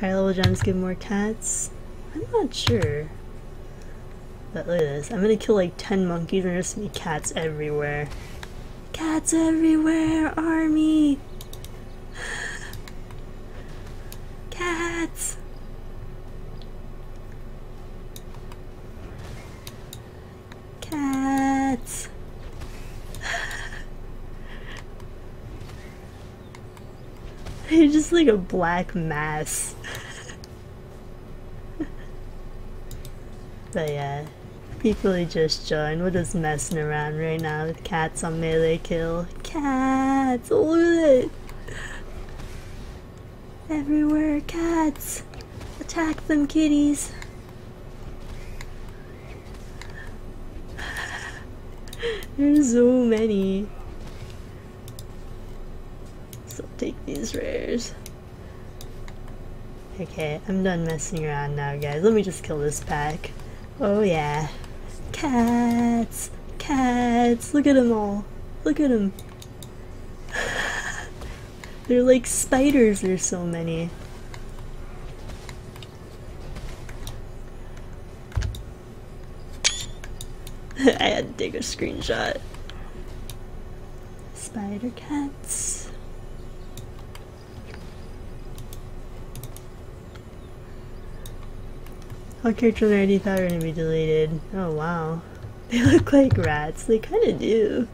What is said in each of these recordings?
Higher level gems give more cats? I'm not sure. But look at this. I'm gonna kill like 10 monkeys and there's gonna be cats everywhere. Cats everywhere! Army! Cats! Cats! They're just like a black mass. but yeah, people who just joined, we're just messing around right now with cats on melee kill. Cats! Look at it! Everywhere, cats! Attack them, kitties! There's so many. So take these rares. Okay, I'm done messing around now, guys. Let me just kill this pack. Oh yeah. Cats! Cats! Look at them all. Look at them. They're like spiders, there's so many. I had to take a screenshot. Spider cats. All characters on RD5 are gonna be deleted. Oh wow. They look like rats. They kinda do.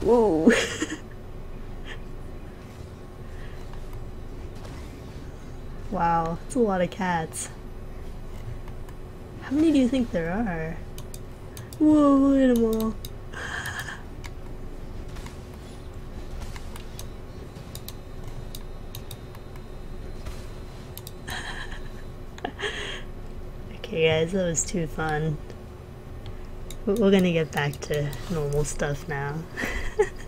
Whoa. wow, that's a lot of cats. How many do you think there are? Whoa, all. Okay guys, that was too fun. We're gonna get back to normal stuff now.